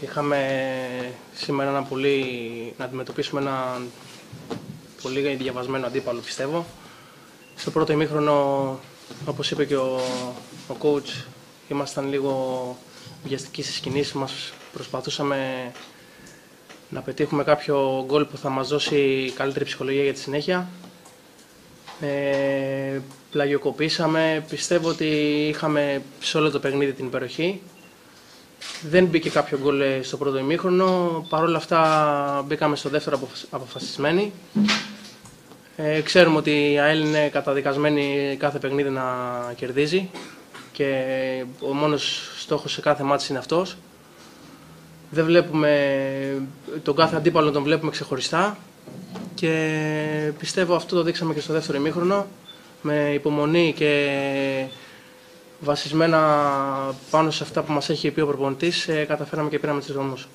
Είχαμε σήμερα ένα πολύ, να αντιμετωπίσουμε ένα πολύ διαβασμένο αντίπαλο πιστεύω. Στο πρώτο ημίχρονο, όπως είπε και ο, ο coach, ήμασταν λίγο βιαστικοί στις κινήσεις μας. Προσπαθούσαμε να πετύχουμε κάποιο γκολ που θα μας δώσει καλύτερη ψυχολογία για τη συνέχεια. Ε, πλαγιοκοπήσαμε. Πιστεύω ότι είχαμε σε όλο το παιχνίδι την υπεροχή. Δεν μπήκε κάποιο γκολ ε, στο πρώτο ημίχρονο. Παρ' όλα αυτά μπήκαμε στο δεύτερο αποφασισμένοι. Ε, ξέρουμε ότι η ΑΕΛ είναι καταδικασμένη κάθε παιχνίδι να κερδίζει και ο μόνος στόχος σε κάθε μάτι είναι αυτός. Δεν βλέπουμε τον κάθε αντίπαλο τον βλέπουμε ξεχωριστά και πιστεύω αυτό το δείξαμε και στο δεύτερο ημίχρονο με υπομονή και βασισμένα πάνω σε αυτά που μας έχει πει ο προπονητής ε, καταφέραμε και πήραμε τις δρόμους.